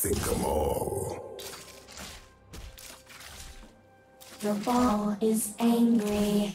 Sink 'em all. The ball is angry.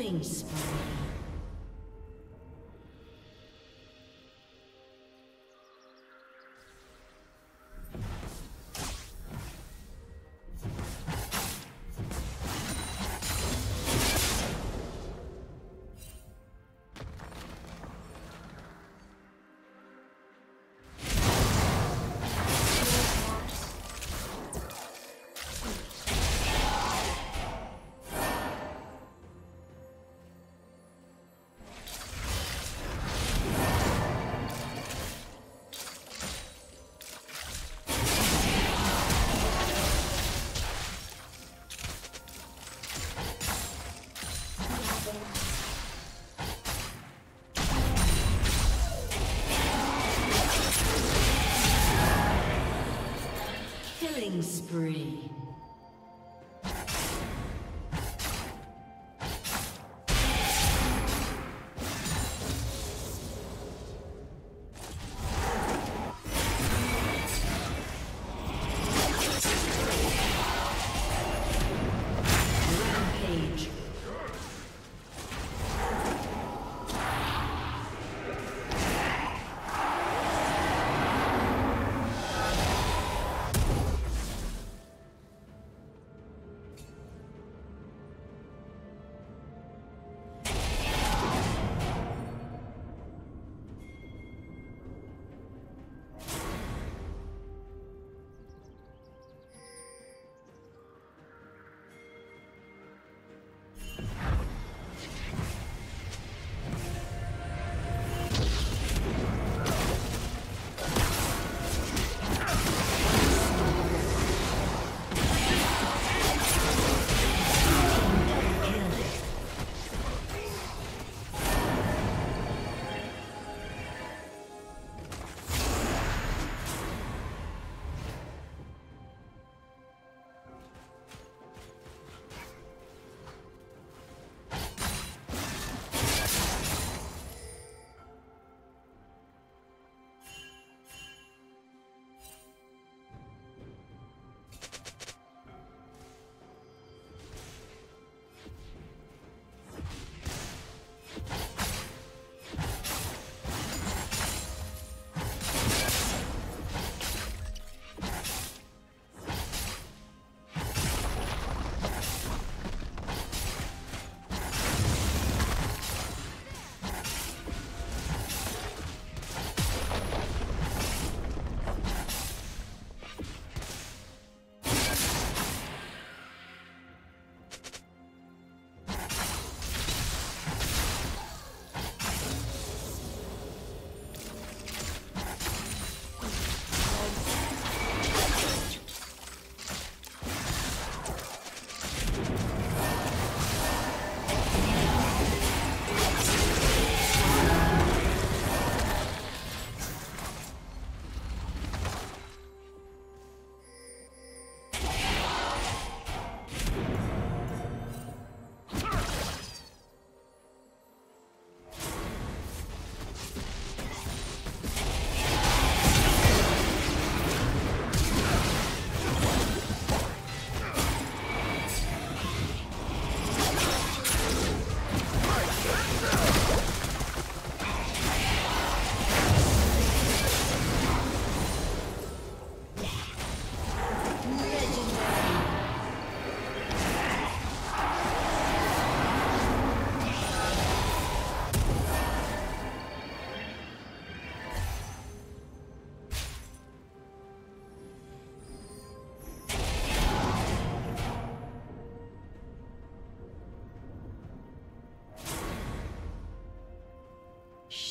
Killing spree.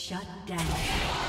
Shut down.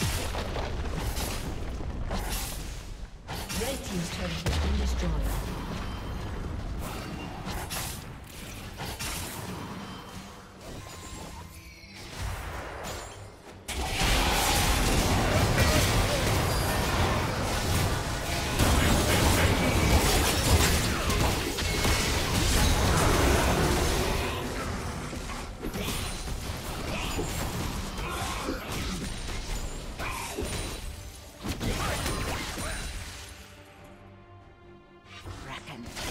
Killing